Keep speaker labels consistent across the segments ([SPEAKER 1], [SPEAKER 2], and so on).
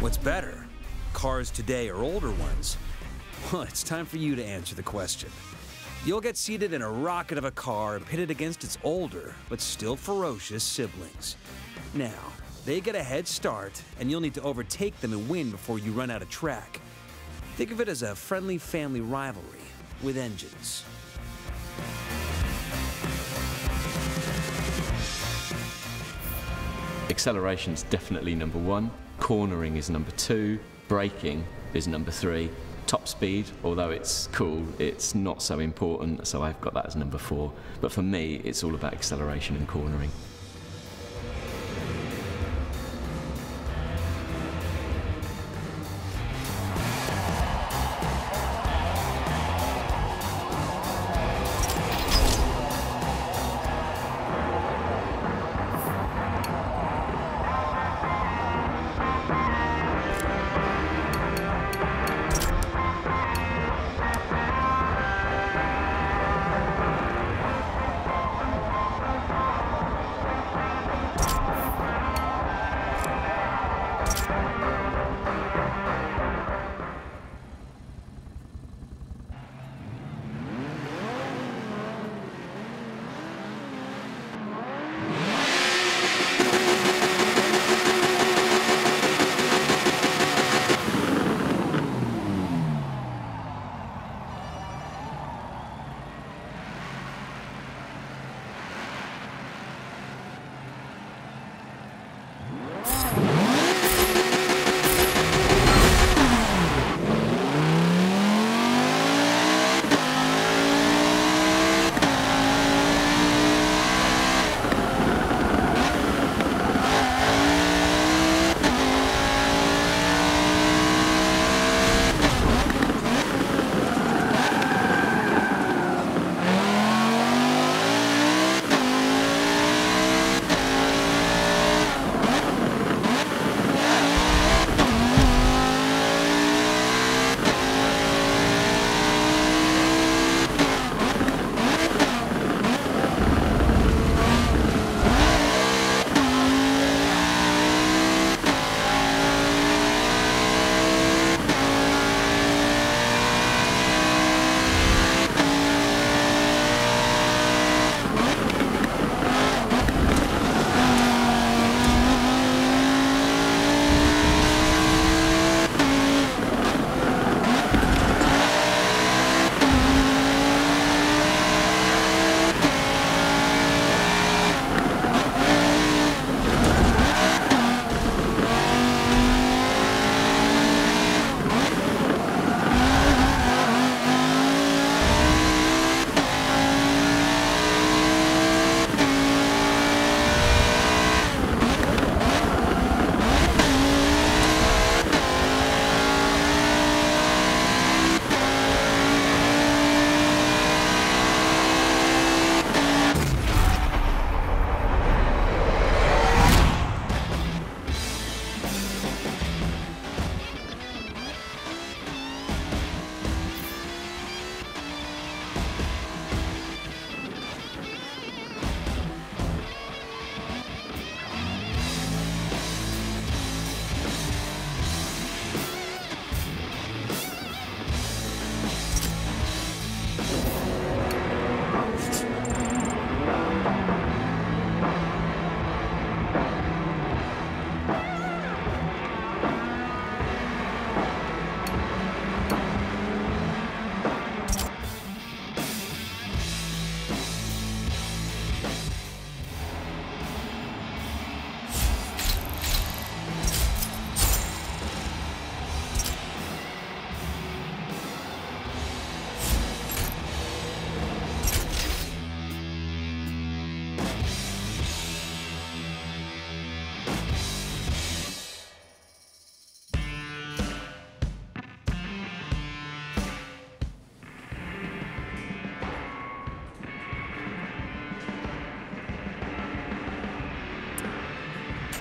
[SPEAKER 1] What's better, cars today or older ones? Well, it's time for you to answer the question. You'll get seated in a rocket of a car and pitted against its older, but still ferocious siblings. Now, they get a head start, and you'll need to overtake them and win before you run out of track. Think of it as a friendly family rivalry with engines.
[SPEAKER 2] Acceleration's definitely number one, cornering is number two, braking is number three. Top speed, although it's cool, it's not so important, so I've got that as number four. But for me, it's all about acceleration and cornering.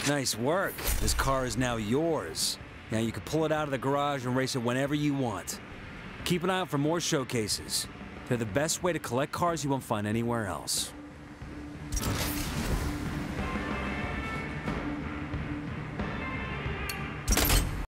[SPEAKER 1] Nice work. This car is now yours. Now you can pull it out of the garage and race it whenever you want. Keep an eye out for more showcases. They're the best way to collect cars you won't find anywhere else.